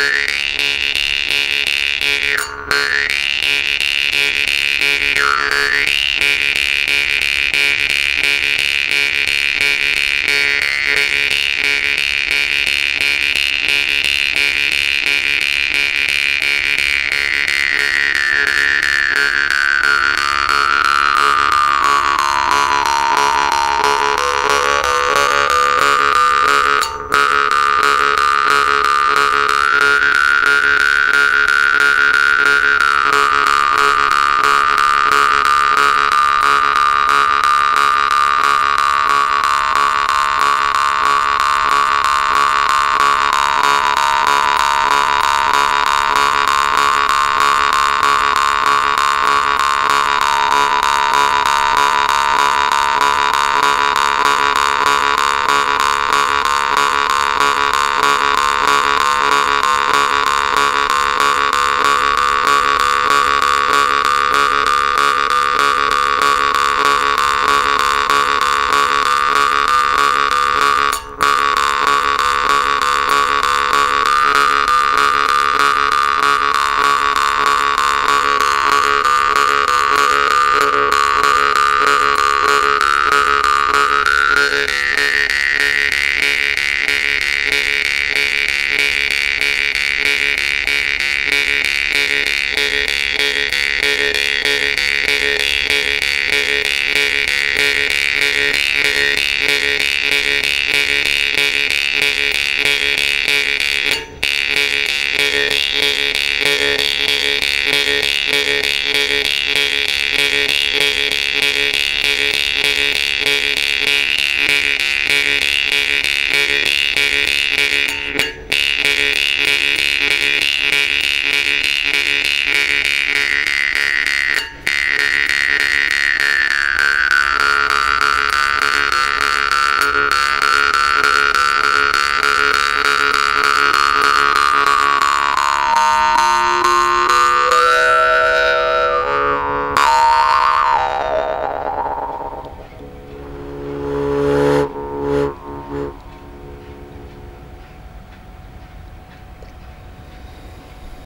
Hey!